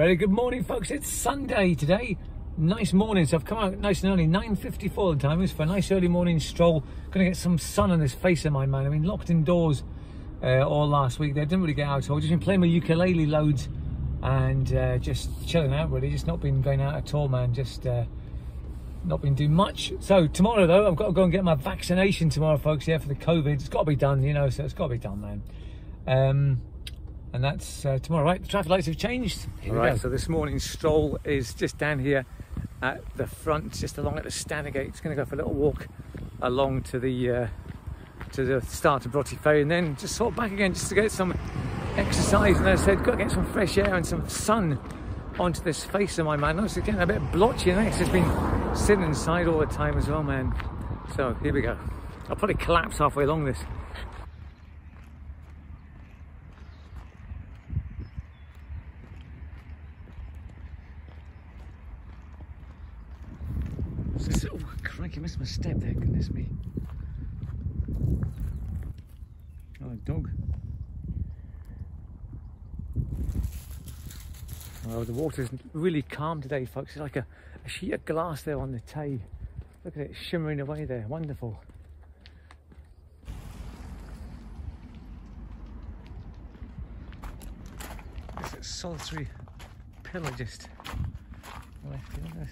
Very good morning, folks. It's Sunday today. Nice morning. So I've come out nice and early, 9.54 the time is for a nice early morning stroll. Gonna get some sun on this face of mine, man. I mean, locked indoors uh, all last week. They didn't really get out. So I've just been playing my ukulele loads and uh, just chilling out really. Just not been going out at all, man. Just uh, not been doing much. So tomorrow though, I've got to go and get my vaccination tomorrow, folks. Yeah, for the COVID. It's got to be done, you know. So it's got to be done, man. Um, and that's uh, tomorrow, right? The traffic lights have changed. Here right, so this morning's stroll is just down here at the front, just along at the Stannergate. It's going to go for a little walk along to the uh, to the start of Broughty Ferry, and then just sort of back again, just to get some exercise. And as I said, got to get some fresh air and some sun onto this face of my man. I was getting a bit blotchy, and it's just been sitting inside all the time as well, man. So here we go. I'll probably collapse halfway along this. Oh, crikey, missed my step there, goodness me. Oh, dog. Oh, the water is really calm today, folks. It's like a, a sheet of glass there on the Tay. Look at it shimmering away there, wonderful. It's a solitary pillar just left. At this.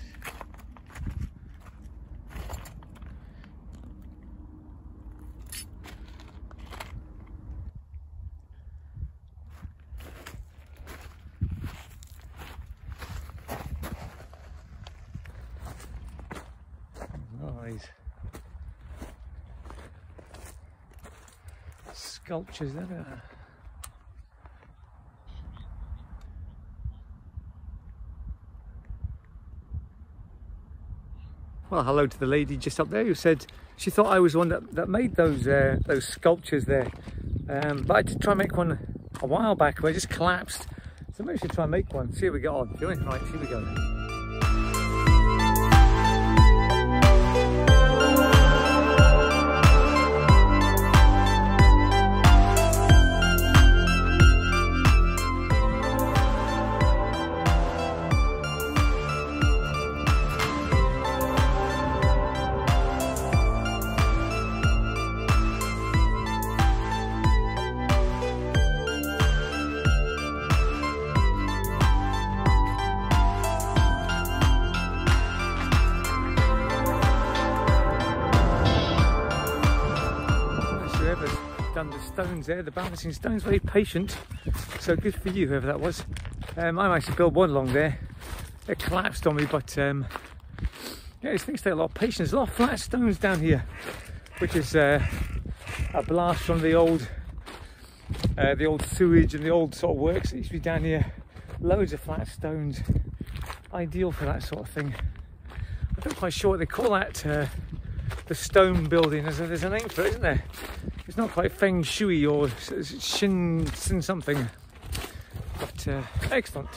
Sculptures there. Well, hello to the lady just up there who said she thought I was one that, that made those uh, those sculptures there. Um, but I did try and make one a while back, but I just collapsed. So maybe I should try and make one. See how we get on. Right, here we go. Done the stones there, the balancing stones, very patient. So good for you, whoever that was. Um, I managed to build one along there. It collapsed on me, but um, yeah, these things take a lot of patience. A lot of flat stones down here, which is uh, a blast from the old, uh, the old sewage and the old sort of works that used to be down here. Loads of flat stones, ideal for that sort of thing. I'm not quite sure what they call that. Uh, the stone building. There's a, there's a name for it, isn't there? It's not quite feng shui or shin, shin something, but uh, excellent.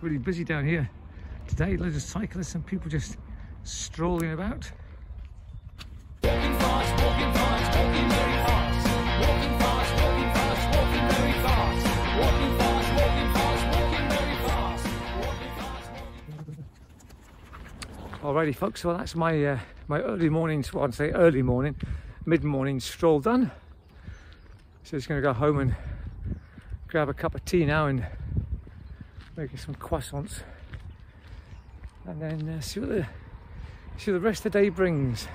Really busy down here today. Loads of cyclists and people just strolling about. Walking fast, walking fast, walking very fast. Walking fast, walking fast, walking very fast. Walking fast, walking fast, walking very fast. Walking fast, walking... Alrighty, folks. Well, that's my uh, my early morning. Well, I'd say early morning, mid morning stroll done. So just going to go home and grab a cup of tea now and make some croissants, and then uh, see what the see what the rest of the day brings.